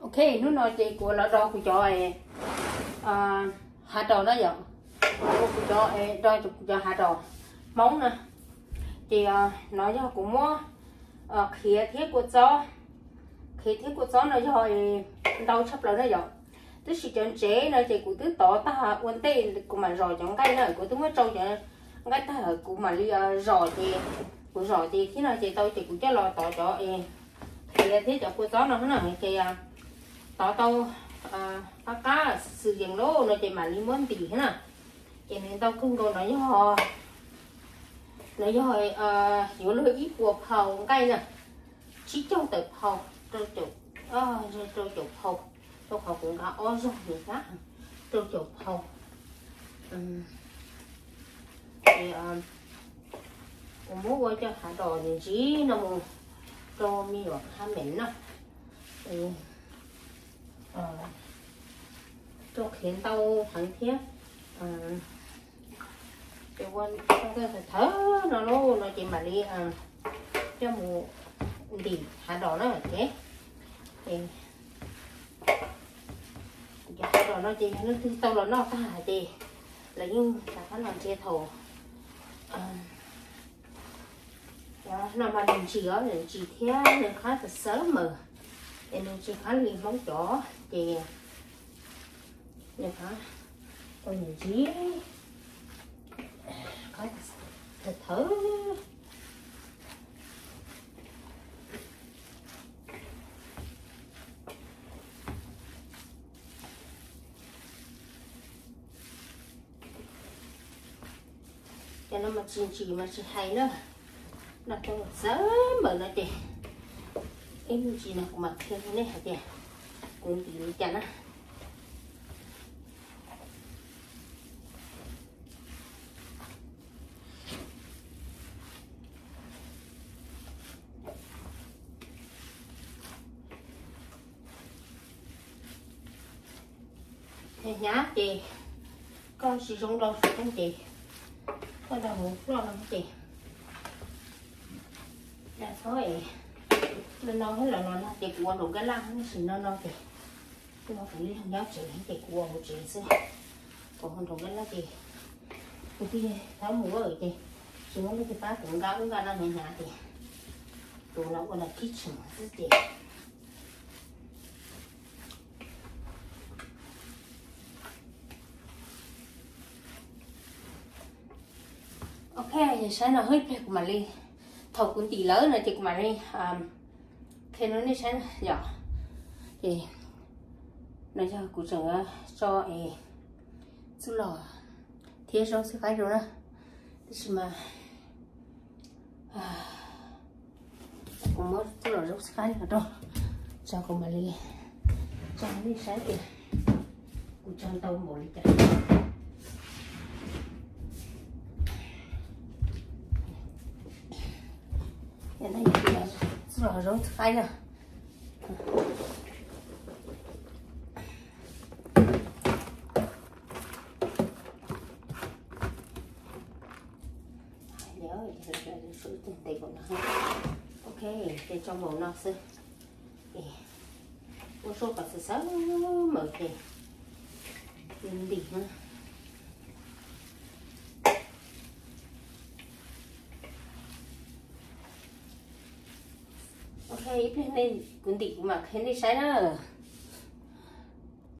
ok nó nói chị của là đo của cho em à hạt đỏ nó vậy của cho em đo cho hạt đỏ móng nè. Thì à, nói cho cũng mua. À, khía thiết của chó. Khía thiết của chó nó cho à, đau chấp lại nó vậy tức sự chọn chế nó chị cũng tức tỏ ta quên tê của mà rồi chọn cái này của tôi mới trâu cho cái ta ở của mà đi rồi thì của rồi thì khi nào chị tôi chị cũng cho lo tỏ cho em, thì thế cho của chó nó nó thì tỏ à, tao à cá cá sử dụng lô nó chỉ mà li muốn tỉ thế nào cho nên tao không còn nói họ. Nói cho họ ờ, à nhiều lời ít của hầu cây nè. Chỉ trong tập hầu trâu chục, à ờ, trâu hầu trâu hầu cũng đã o rồi người khác trâu chục hầu thì ờ, cũng muốn qua cho hạ đồ thì chỉ nó một cho mi hoặc hạ mình nè cho khiến tao thắng thiết. Ờ cái quan cái phải thở nó nó chỉ mà đi à cho một đi hạt dạ, đỏ nó là thì cái đỏ chỉ tao là nó cả làm che thầu đó là mà đừng chỉ ở chỉ theo đừng khá là sớm mà. Nên chỉ khá liền móng chó thì Dạ, nè hả con nhìn chí có thịt thử. Cho nó mà chín chỉ mà chỉ hay nữa nó cho sớm mà nó chị em chỉ là mặt thêm này hả chị cũng chỉ cho nó. Thì nhá, chị. Con sử dụng đâu sạch anh chị? Con đâu ngủ lo lắm chị. Là thôi. Nó nó hết là nó nó chị của đủ cái lăng, nó sử nó nó chị nó phải lấy thằng giáo chị chị của một chị xưa. Còn không đủ cái lăng chị. Cái kia, tháo mũ rồi chị. Chúng nó cái bác cũng gáo cũng gáo nó nhẹ nhàng chị? Tụ nó còn là kitchen chị ok sáng là hết đẹp mà đi thầu cũng tỷ lớn là chị mà đi à, khi nó đi sáng giờ thì nó cho cụ trưởng ờ, cho ấy chú lò. Thế rồi sẽ cái rồi đó thế mà à, cũng mất chú lò rút cái rồi đó. Cho cô mà đi cho đi sáng thì cụ cho tao một đi hiện nay thì là rồi khai rồi ok để cho màu nó sư một số cả sự sớm mở thì đi nữa nữa ok, bên này cũng đi mà cái này sai nữa